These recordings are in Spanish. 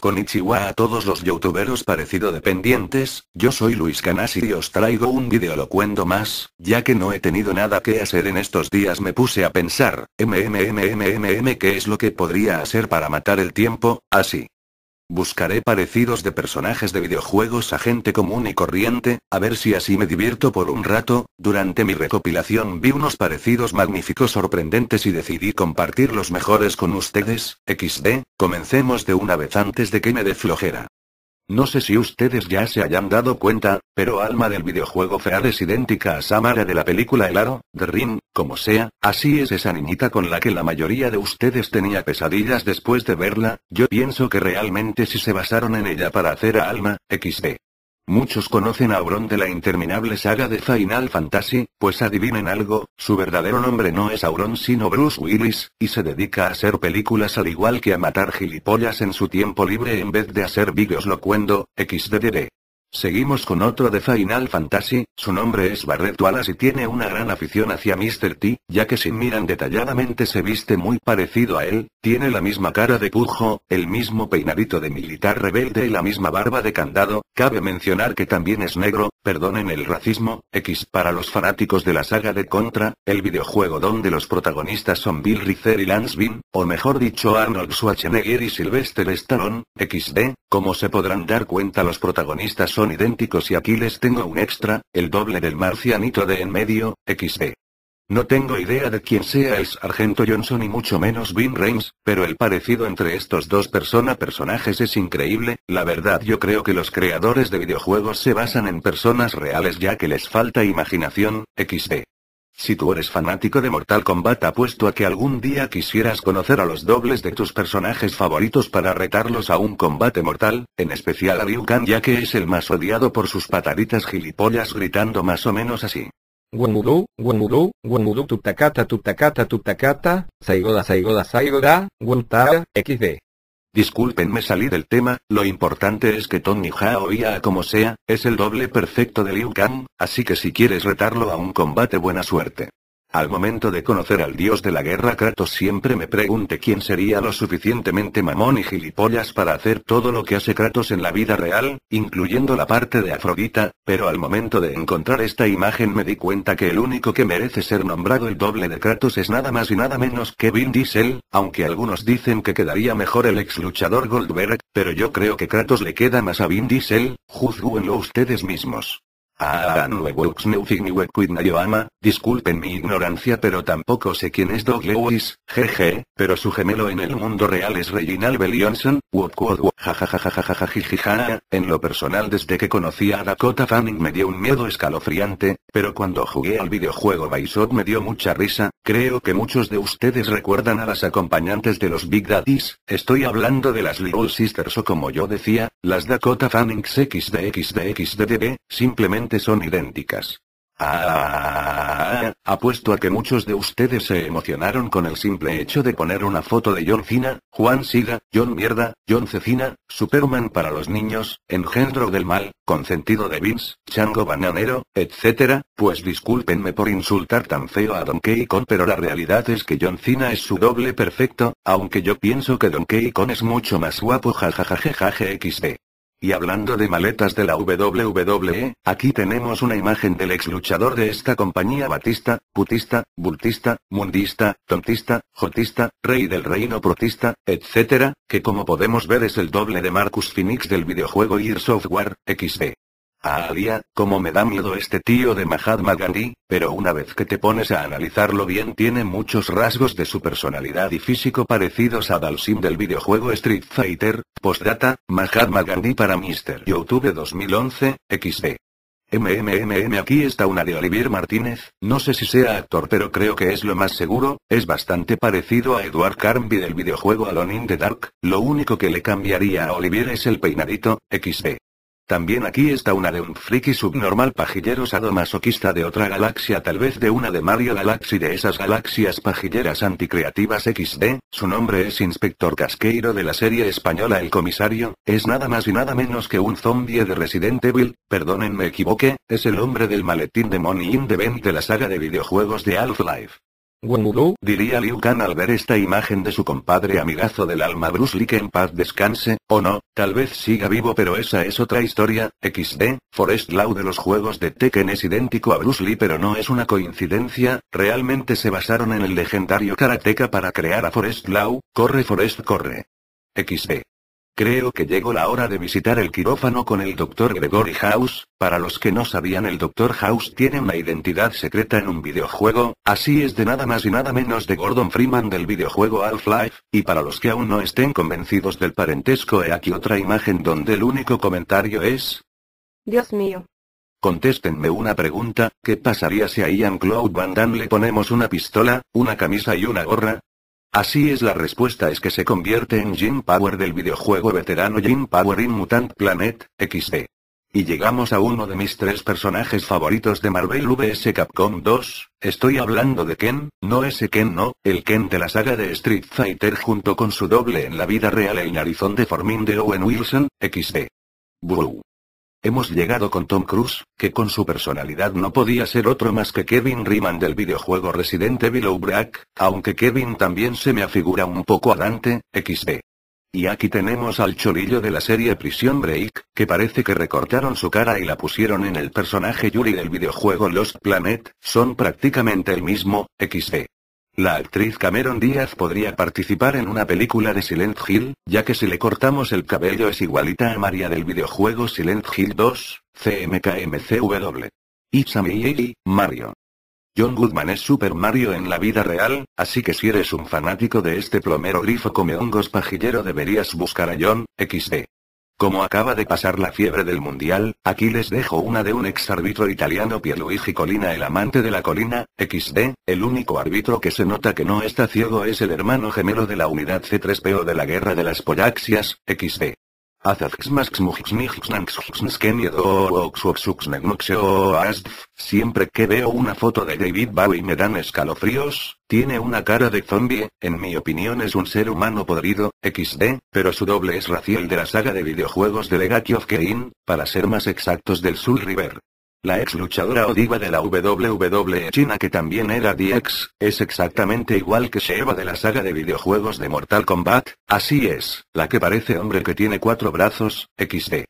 Konnichiwa a todos los youtuberos parecido dependientes, yo soy Luis Canasi y os traigo un video locuendo más, ya que no he tenido nada que hacer en estos días me puse a pensar, mmmmmmm qué es lo que podría hacer para matar el tiempo, así. Buscaré parecidos de personajes de videojuegos a gente común y corriente, a ver si así me divierto por un rato. Durante mi recopilación vi unos parecidos magníficos sorprendentes y decidí compartir los mejores con ustedes. XD, comencemos de una vez antes de que me dé flojera. No sé si ustedes ya se hayan dado cuenta, pero Alma del videojuego Fear es idéntica a Samara de la película El Aro, de Rin, como sea, así es esa niñita con la que la mayoría de ustedes tenía pesadillas después de verla, yo pienso que realmente sí se basaron en ella para hacer a Alma, XD. Muchos conocen a Auron de la interminable saga de Final Fantasy, pues adivinen algo, su verdadero nombre no es Auron sino Bruce Willis, y se dedica a hacer películas al igual que a matar gilipollas en su tiempo libre en vez de hacer vídeos locuendo, xddd. Seguimos con otro de Final Fantasy, su nombre es Barret Wallace y tiene una gran afición hacia Mr. T, ya que si miran detalladamente se viste muy parecido a él, tiene la misma cara de pujo, el mismo peinadito de militar rebelde y la misma barba de candado, cabe mencionar que también es negro, perdonen el racismo, X para los fanáticos de la saga de Contra, el videojuego donde los protagonistas son Bill Ritter y Lance Bean, o mejor dicho Arnold Schwarzenegger y Sylvester Stallone, XD, como se podrán dar cuenta los protagonistas son idénticos y aquí les tengo un extra, el doble del marcianito de en medio, XD. No tengo idea de quién sea el sargento Johnson y mucho menos Vin Reims, pero el parecido entre estos dos persona personajes es increíble, la verdad yo creo que los creadores de videojuegos se basan en personas reales ya que les falta imaginación, XD. Si tú eres fanático de Mortal Kombat apuesto a que algún día quisieras conocer a los dobles de tus personajes favoritos para retarlos a un combate mortal, en especial a Liu Kang ya que es el más odiado por sus pataditas gilipollas gritando más o menos así. Wenmuru, Wenmuru, Wenmuru tutakata tutakata tutakata, Saigoda Saigoda Saigoda, Wentara, XD. Disculpen me salí del tema, lo importante es que Tony Hao oía como sea, es el doble perfecto de Liu Kang, así que si quieres retarlo a un combate buena suerte. Al momento de conocer al dios de la guerra Kratos siempre me pregunté quién sería lo suficientemente mamón y gilipollas para hacer todo lo que hace Kratos en la vida real, incluyendo la parte de Afrodita, pero al momento de encontrar esta imagen me di cuenta que el único que merece ser nombrado el doble de Kratos es nada más y nada menos que Vin Diesel, aunque algunos dicen que quedaría mejor el ex luchador Goldberg, pero yo creo que Kratos le queda más a Vin Diesel, juzgúenlo ustedes mismos. Ah, ama, disculpen mi ignorancia pero tampoco sé quién es Doug Lewis, jeje, pero su gemelo en el mundo real es Reginald Bellionson, en lo personal desde que conocí a Dakota Fanning me dio un miedo escalofriante, pero cuando jugué al videojuego Bioshock me dio mucha risa, creo que muchos de ustedes recuerdan a las acompañantes de los Big Daddies, estoy hablando de las Little Sisters o como yo decía, las Dakota Fanning XDXDXDDB, simplemente son idénticas. Ah, apuesto a que muchos de ustedes se emocionaron con el simple hecho de poner una foto de John Cena, Juan Siga, John Mierda, John Cecina, Superman para los niños, engendro del mal, consentido de Vince, Chango Bananero, etc., pues discúlpenme por insultar tan feo a Donkey Kong pero la realidad es que John Cena es su doble perfecto, aunque yo pienso que Donkey Kong es mucho más guapo jajajajajaje xd. Y hablando de maletas de la WWE, aquí tenemos una imagen del ex luchador de esta compañía Batista, putista, bultista, mundista, tontista, jotista, rey del reino protista, etc., que como podemos ver es el doble de Marcus Phoenix del videojuego Gears of War, XD. Día, como me da miedo este tío de Mahatma Gandhi, pero una vez que te pones a analizarlo bien tiene muchos rasgos de su personalidad y físico parecidos a Dalsim del videojuego Street Fighter, postdata, Mahatma Gandhi para Mr. YouTube 2011, XD. MMMM aquí está una de Olivier Martínez, no sé si sea actor pero creo que es lo más seguro, es bastante parecido a Edward Carnby del videojuego Alone in the Dark, lo único que le cambiaría a Olivier es el peinadito, XD. También aquí está una de un friki subnormal pajillero sadomasoquista de otra galaxia, tal vez de una de Mario Galaxy de esas galaxias pajilleras anticreativas XD, su nombre es Inspector Casqueiro de la serie española El Comisario, es nada más y nada menos que un zombie de Resident Evil, perdonen me equivoqué, es el hombre del maletín de Money in the Bank de la saga de videojuegos de Half-Life. Diría Liu Kang al ver esta imagen de su compadre amigazo del alma Bruce Lee que en paz descanse, o no, tal vez siga vivo pero esa es otra historia, XD, Forest Law de los juegos de Tekken es idéntico a Bruce Lee pero no es una coincidencia, realmente se basaron en el legendario karateka para crear a Forest Law, corre Forest corre. XD. Creo que llegó la hora de visitar el quirófano con el Dr. Gregory House. Para los que no sabían, el Dr. House tiene una identidad secreta en un videojuego, así es de nada más y nada menos de Gordon Freeman del videojuego Half-Life, y para los que aún no estén convencidos del parentesco, he aquí otra imagen donde el único comentario es... Dios mío. Contéstenme una pregunta, ¿qué pasaría si a Ian Cloud Van Damme le ponemos una pistola, una camisa y una gorra? Así es la respuesta es que se convierte en Jim Power del videojuego veterano Jim Power in Mutant Planet, XD. Y llegamos a uno de mis tres personajes favoritos de Marvel vs Capcom 2, estoy hablando de Ken, no ese Ken no, el Ken de la saga de Street Fighter junto con su doble en la vida real el narizón de Formín de Owen Wilson, XD. Buh. Hemos llegado con Tom Cruise, que con su personalidad no podía ser otro más que Kevin Riemann del videojuego Resident Evil Outbreak, aunque Kevin también se me afigura un poco a Dante, XD. Y aquí tenemos al chorillo de la serie Prison Break, que parece que recortaron su cara y la pusieron en el personaje Yuri del videojuego Lost Planet, son prácticamente el mismo, XD. La actriz Cameron Díaz podría participar en una película de Silent Hill, ya que si le cortamos el cabello es igualita a María del videojuego Silent Hill 2, CMKMCW. It's a me, Mario. John Goodman es Super Mario en la vida real, así que si eres un fanático de este plomero grifo come hongos pajillero deberías buscar a John, XD. Como acaba de pasar la fiebre del mundial, aquí les dejo una de un ex árbitro italiano Pierluigi Colina, el amante de la colina, XD, el único árbitro que se nota que no está ciego es el hermano gemelo de la unidad C3PO de la guerra de las Polaxias, XD. Siempre que veo una foto de David Bowie me dan escalofríos, tiene una cara de zombie, en mi opinión es un ser humano podrido, XD, pero su doble es Racial de la saga de videojuegos de Legacy of Kain, para ser más exactos del Soul River. La ex luchadora o de la WWE china que también era DX, es exactamente igual que Sheva de la saga de videojuegos de Mortal Kombat, así es, la que parece hombre que tiene cuatro brazos, XD.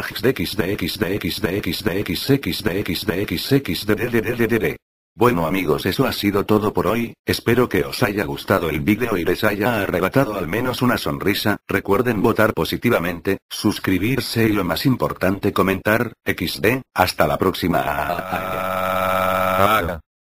Bueno amigos eso ha sido todo por hoy, espero que os haya gustado el vídeo y les haya arrebatado al menos una sonrisa, recuerden votar positivamente, suscribirse y lo más importante comentar, XD, hasta la próxima.